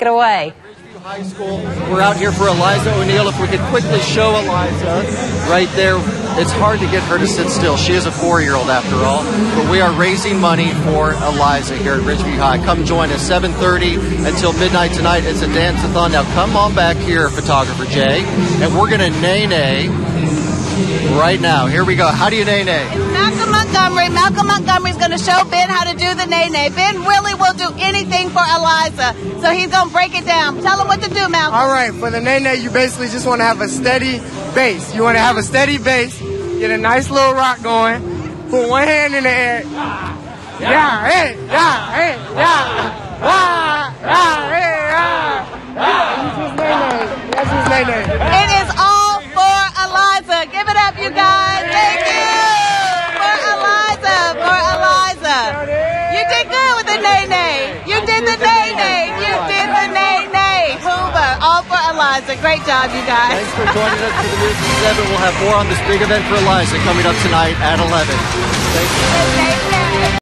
Take it away. High School. We're out here for Eliza O'Neill. If we could quickly show Eliza right there, it's hard to get her to sit still. She is a four-year-old after all, but we are raising money for Eliza here at Ridge View High. Come join us 7:30 until midnight tonight. It's a dance-a-thon. Now come on back here, photographer Jay, and we're gonna nae nae right now. Here we go. How do you nae nae? Malcolm Montgomery. Malcolm Montgomery's going to show Ben how to do the nae nae. Ben really will do anything for Eliza, so he's going to break it down. Tell him what to do, Malcolm. All right, for the nae nae, you basically just want to have a steady base. You want to have a steady base, get a nice little rock going, put one hand in the air. Yeah, hey, yeah, hey, yeah. Ah, yeah, hey, yeah. That's his nae nae. That's his nae nae. It is Eliza. Great job, you guys. Thanks for joining us for the News at 7. We'll have more on this big event for Eliza coming up tonight at 11. Thank you. Nae, nae.